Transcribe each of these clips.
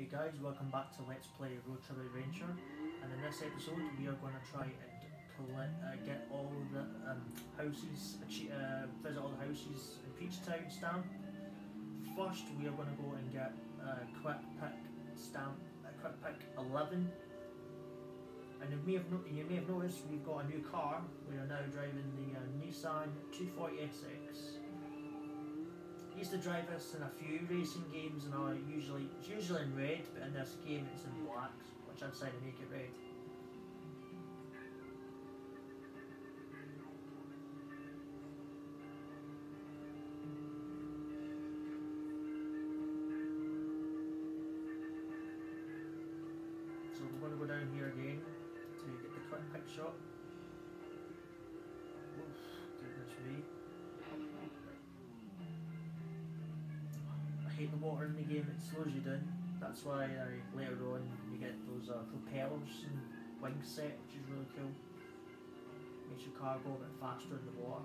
Hey guys, welcome back to Let's Play Road Trip Adventure. And in this episode we are going to try and collect, uh, get all the um, houses, uh, visit all the houses in Peach Town stamp. First we are going to go and get uh, Quick Pick stamp, uh, Quick Pick 11 and you may, have no you may have noticed we've got a new car, we are now driving the uh, Nissan 240SX used to drive this in a few racing games and I usually it's usually in red but in this game it's in black which I decided to make it red. The water in the game, it slows you down. That's why I, later on you get those uh, propellers and wing set, which is really cool. Makes your car go a bit faster in the water.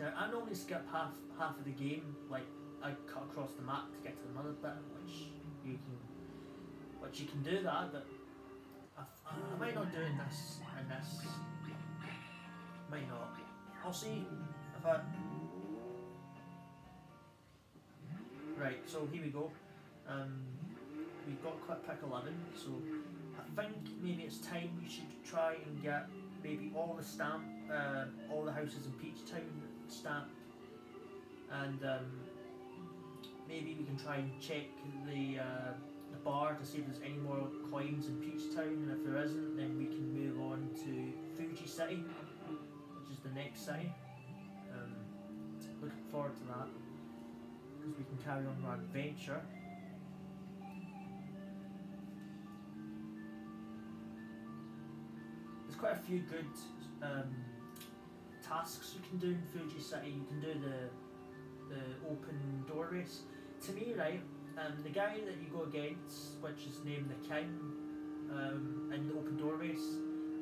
Now I normally skip half half of the game, like I cut across the map to get to another bit, which you can, which you can do that, but I, I might not doing this and this. Might not. I'll see if I Right, so here we go. Um, we've got quick pick 11, so I think maybe it's time we should try and get maybe all the stamp, uh, all the houses in Peach Town stamp, and um, maybe we can try and check the uh, the bar to see if there's any more coins in Peach Town, and if there isn't, then we can move on to Fuji City, which is the next city. Um, looking forward to that we can carry on our adventure. There's quite a few good um, tasks you can do in Fuji City. You can do the the open door race. To me, right, um, the guy that you go against, which is named the King, um, in the open door race,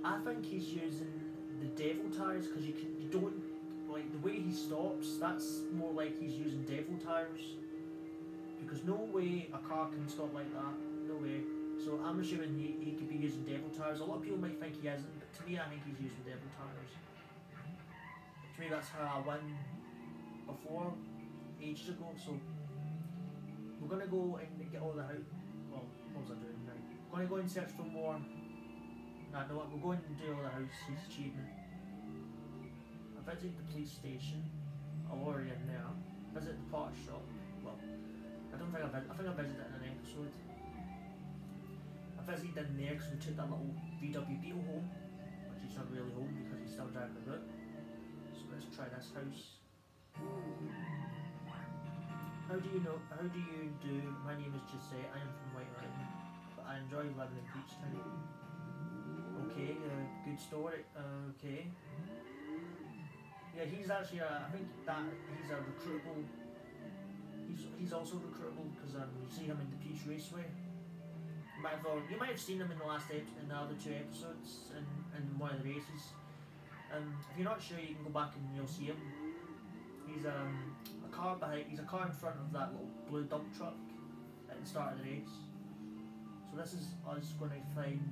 I think he's using the devil tires because you can you don't like the way he stops, that's more like he's using devil tires. Because no way a car can stop like that. No way. So I'm assuming he, he could be using devil tires. A lot of people might think he isn't, but to me I think he's using devil tires. To me that's how I won before, ages ago, so we're gonna go and get all the house well, what was I doing now? We're gonna go and search for more Nah, no, we're going to do all the houses achievement. I visited the police station, I'm already in there. Visit the pot shop. Well, I don't think I visited, I think I visited it in an episode. I visited in there because we took that little VW Beetle home, which is not really home because he's still driving the boat. So let's try this house. How do you know, how do you do, my name is Jose, I am from White Line, but I enjoy living in Peach Town. Okay, uh, good story, uh, okay. Yeah, he's actually, uh, I think that he's a recruitable, he's, he's also recruitable because um, you see him in the Peach Raceway. You might have, you might have seen him in the last ep- in the other two episodes in, in one of the races. Um, if you're not sure, you can go back and you'll see him. He's um, a car behind, he's a car in front of that little blue dump truck at the start of the race. So this is us going to find,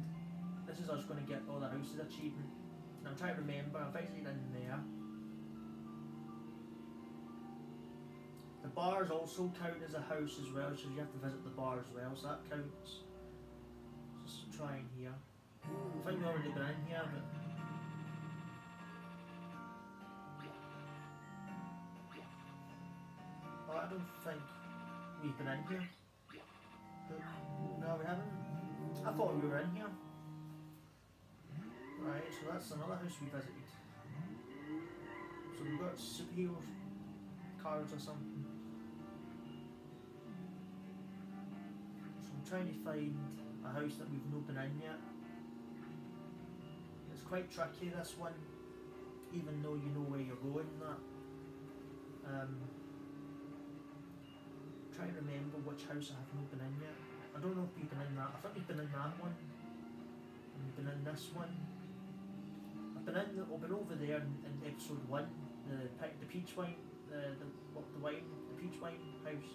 this is us going to get all the houses achievement. And I'm trying to remember, I've actually in there. The bars also count as a house as well, so you have to visit the bar as well, so that counts. Just trying here. I think we've already been in here, but. Oh, I don't think we've been in here. No, we haven't. I thought we were in here. Right, so that's another house we visited. So we've got superhero cards or something. Trying to find a house that we've not been in yet. It's quite tricky this one, even though you know where you're going. That. Um, trying to remember which house I have not been in yet. I don't know if we've been in that. I think we've been in that one. And we've been in this one. I've been in. The, I've been over there in, in episode one. The the peach wine, the the what, the wine, the peach wine house.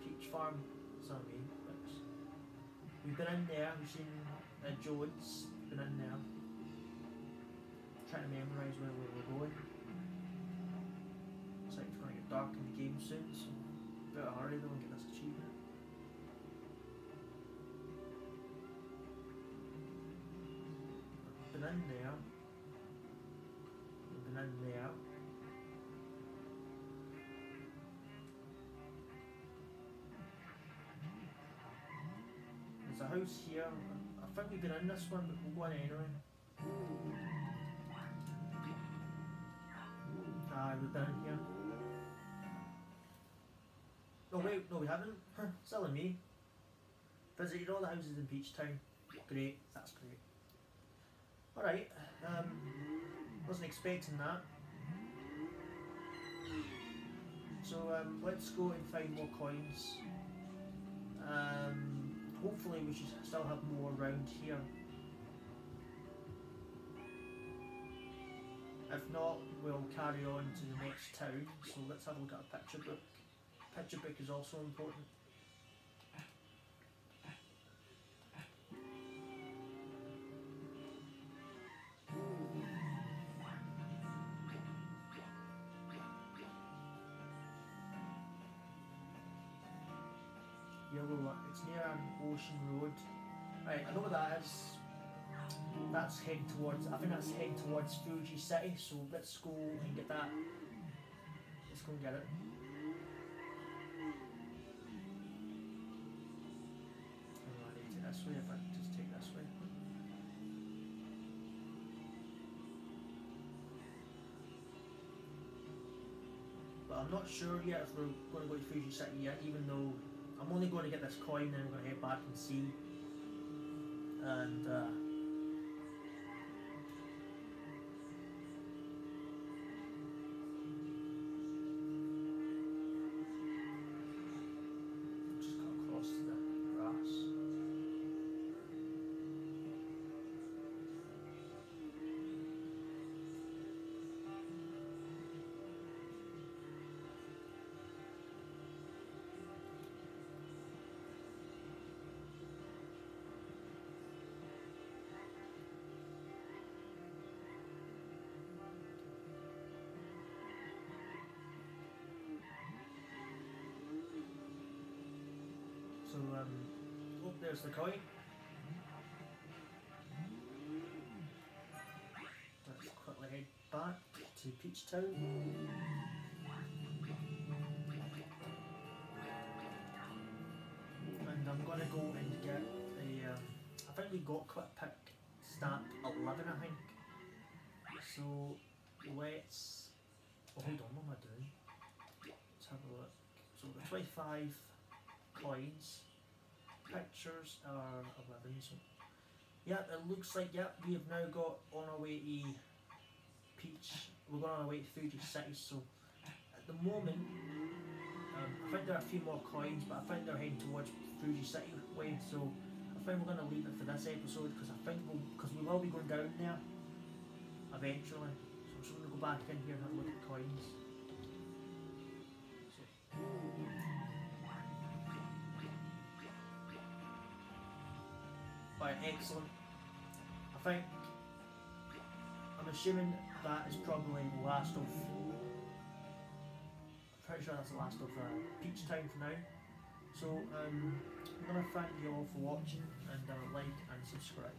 Peach Farm, so I mean, we've been in there, we've seen uh, Jones, been in there, trying to memorise where we were going. Looks like it's going to get dark in the game soon, so better hurry though and get this achievement. Been in there. Been in there. House here. I think we've been in this one, but we'll go in anyway. Ah, we've been in here. No, wait, no, we haven't. Huh, Silly me. Visited all the houses in Peach Town. Great, that's great. Alright, um, wasn't expecting that. So um, let's go and find more coins. Um, hopefully we should still have more around here. If not, we'll carry on to the next town. So let's have a look at a picture book. Picture book is also important. It's near an ocean road. Right, I know what that is. That's heading towards, I think that's heading towards Fuji City, so let's go and get that. Let's go and get it. Oh, I need to this way, if I just take this way. But I'm not sure yet if we're going to go to Fuji City yet, even though I'm only going to get this coin and we're going to head back and see. And uh, um, oh, there's the coin. Let's quickly head back to Peach Town. And I'm gonna go and get a, um, I think we got Quick Pick stamp 11 I think. So, let's, oh, hold on, what am I doing? Let's have a look. So, the 25 coins. Pictures are 11. So, yeah, it looks like, yeah, we have now got on our way to Peach. We're going on our way to Fuji City. So, at the moment, um, I think there are a few more coins, but I think they're heading towards Fuji City way. So, I think we're going to leave it for this episode because I think we'll, because we will be going down there eventually. So, I'm just going to go back in here and have a look at coins. Excellent. I think I'm assuming that is probably the last of. I'm pretty sure that's the last of uh, Peach Town for now. So um, I'm gonna thank you all for watching and uh, like and subscribe.